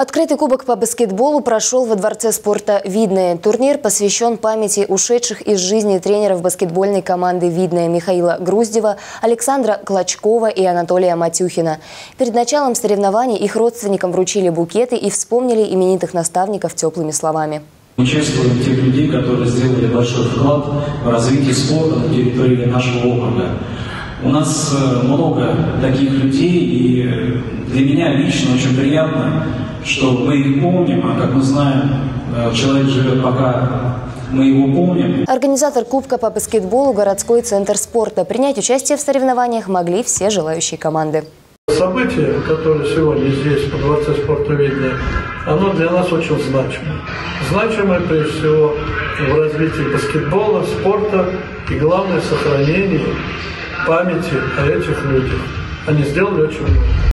Открытый кубок по баскетболу прошел во Дворце спорта «Видное». Турнир посвящен памяти ушедших из жизни тренеров баскетбольной команды «Видное» Михаила Груздева, Александра Клочкова и Анатолия Матюхина. Перед началом соревнований их родственникам вручили букеты и вспомнили именитых наставников теплыми словами. Мы чествуем тех людей, которые сделали большой вклад в развитие спорта на территории нашего округа. У нас э, много таких людей, и для меня лично очень приятно, что мы их помним, а как мы знаем, э, человек живет пока мы его помним. Организатор Кубка по баскетболу «Городской центр спорта». Принять участие в соревнованиях могли все желающие команды. Событие, которое сегодня здесь, по Дворце спорта видно, оно для нас очень значимо. Значимое, прежде всего, в развитии баскетбола, спорта и, главное, сохранении памяти о этих людях. Они сделали очень много.